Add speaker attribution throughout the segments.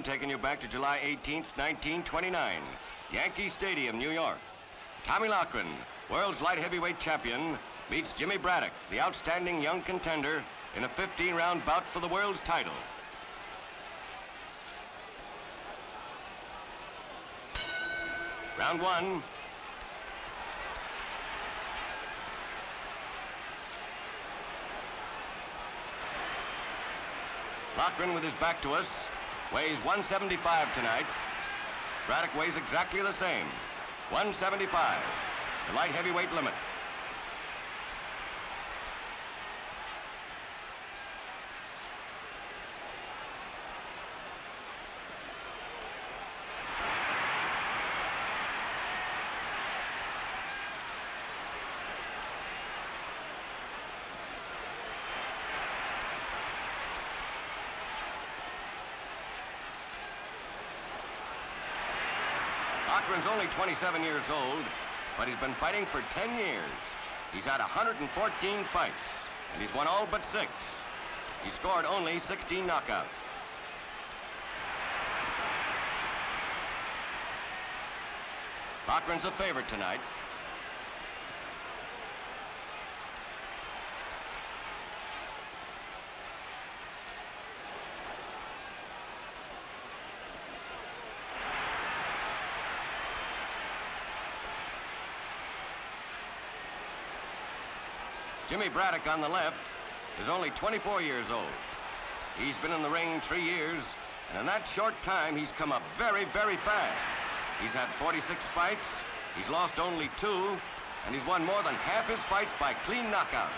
Speaker 1: Taking you back to July 18th, 1929. Yankee Stadium, New York. Tommy Loughran, world's light heavyweight champion, meets Jimmy Braddock, the outstanding young contender, in a 15-round bout for the world's title. Round one. Loughran with his back to us weighs 175 tonight. Braddock weighs exactly the same, 175, the light heavyweight limit. Loughran's only 27 years old, but he's been fighting for 10 years. He's had 114 fights, and he's won all but six. He scored only 16 knockouts. Loughran's a favorite tonight. Jimmy Braddock on the left is only 24 years old. He's been in the ring three years, and in that short time, he's come up very, very fast. He's had 46 fights, he's lost only two, and he's won more than half his fights by clean knockouts.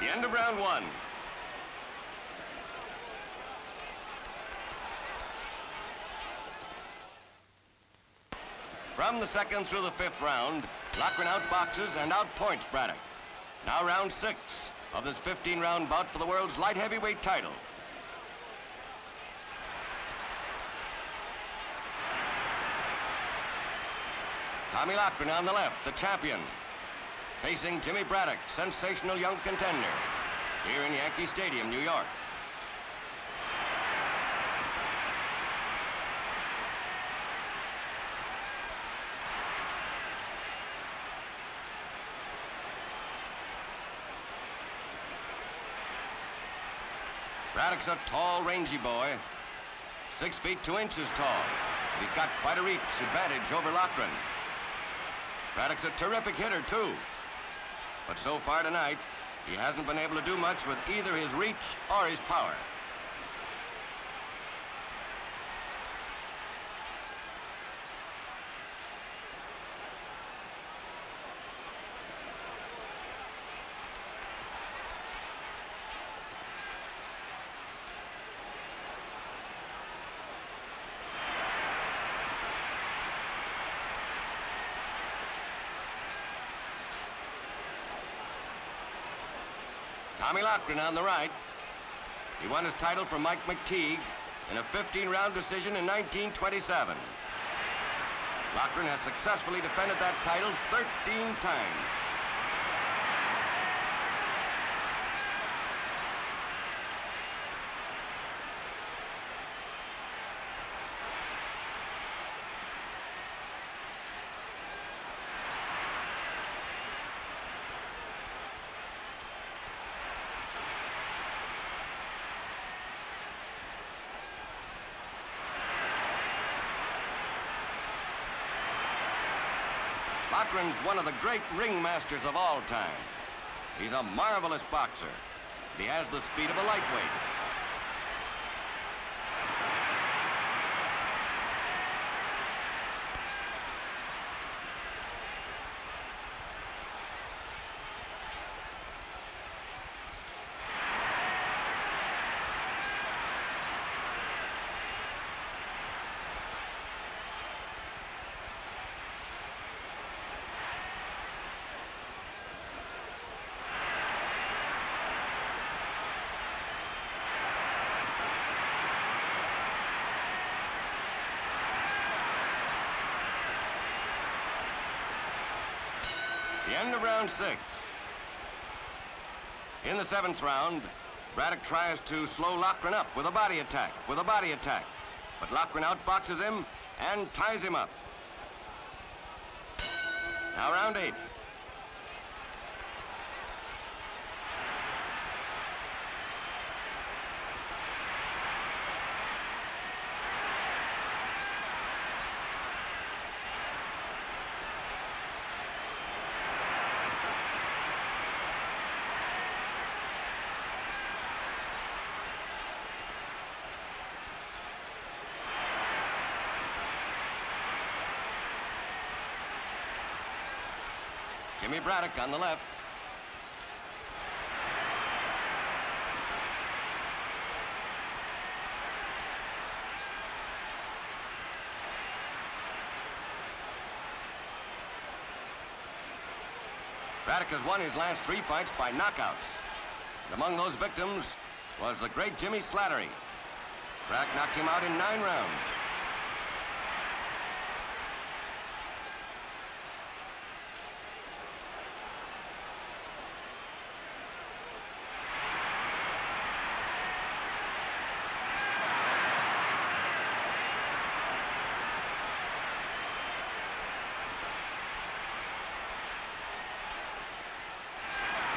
Speaker 1: The end of round one. From the second through the fifth round, Loughran outboxes and outpoints Braddock. Now round six of this 15-round bout for the world's light heavyweight title. Tommy Loughran on the left, the champion. Facing Jimmy Braddock, sensational young contender. Here in Yankee Stadium, New York. Braddock's a tall, rangy boy. Six feet, two inches tall. He's got quite a reach advantage over Loughran. Braddock's a terrific hitter, too. But so far tonight, he hasn't been able to do much with either his reach or his power. Tommy Loughran on the right. He won his title from Mike McTigue in a 15-round decision in 1927. Loughran has successfully defended that title 13 times. Loughran's one of the great ringmasters of all time. He's a marvelous boxer. He has the speed of a lightweight. End of round six. In the seventh round, Braddock tries to slow Loughran up with a body attack, with a body attack. But Loughran outboxes him and ties him up. Now round eight. Jimmy Braddock on the left. Braddock has won his last three fights by knockouts. And among those victims was the great Jimmy Slattery. Braddock knocked him out in nine rounds.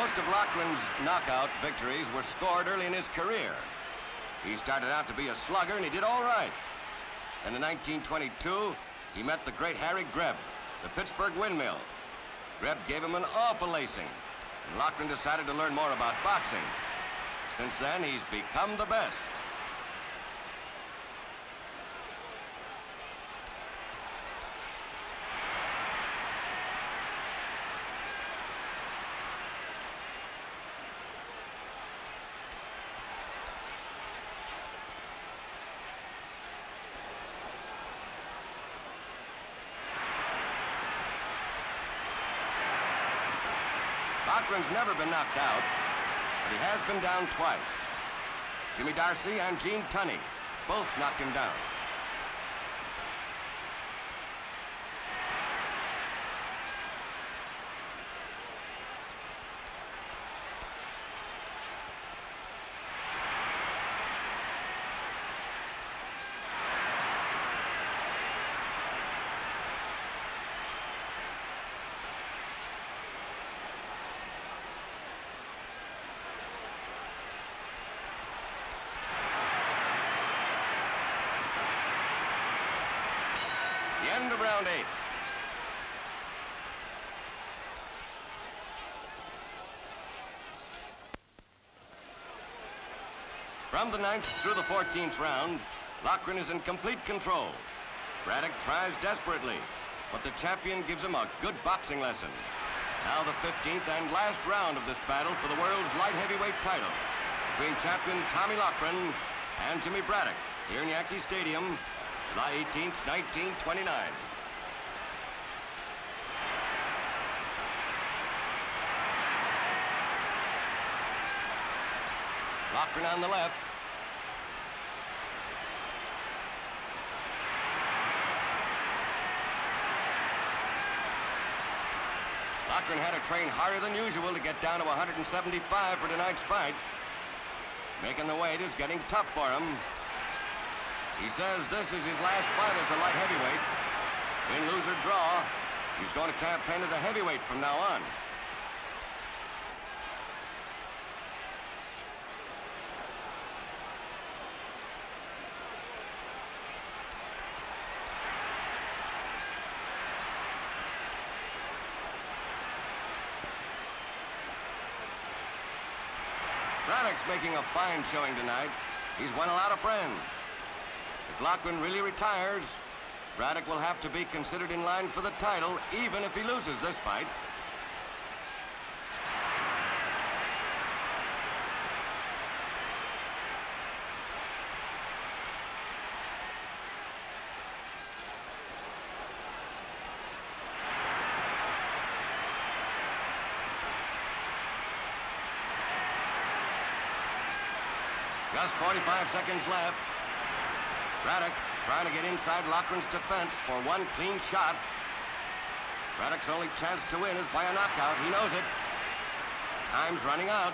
Speaker 1: Most of Loughran's knockout victories were scored early in his career. He started out to be a slugger, and he did all right. And in 1922, he met the great Harry Greb, the Pittsburgh Windmill. Greb gave him an awful lacing, and Loughran decided to learn more about boxing. Since then, he's become the best. Loughran's never been knocked out, but he has been down twice. Jimmy Darcy and Gene Tunney both knocked him down. The From the ninth through the 14th round, Loughran is in complete control. Braddock tries desperately, but the champion gives him a good boxing lesson. Now the 15th and last round of this battle for the world's light heavyweight title between champion Tommy Loughran and Jimmy Braddock here in Yankee Stadium, July 18th, 1929. Loughran on the left. Loughran had to train harder than usual to get down to 175 for tonight's fight. Making the weight is getting tough for him. He says this is his last fight as a light heavyweight. Win, lose, or draw, he's going to campaign as a heavyweight from now on. Braddock's making a fine showing tonight. He's won a lot of friends. If Loughran really retires, Braddock will have to be considered in line for the title, even if he loses this fight. Just 45 seconds left. Braddock trying to get inside Loughran's defense for one clean shot. Braddock's only chance to win is by a knockout. He knows it. Time's running out.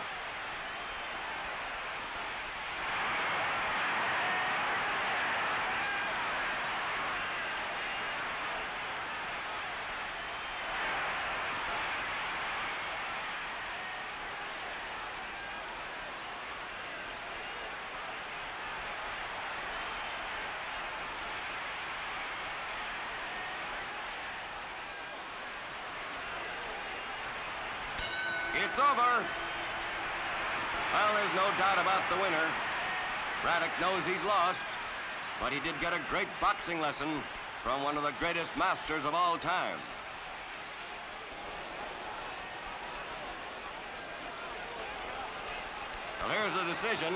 Speaker 1: Over. Well, there's no doubt about the winner. Braddock knows he's lost, but he did get a great boxing lesson from one of the greatest masters of all time. Well, here's the decision.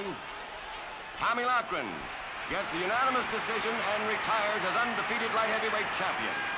Speaker 1: Tommy Loughran gets the unanimous decision and retires as undefeated light heavyweight champion.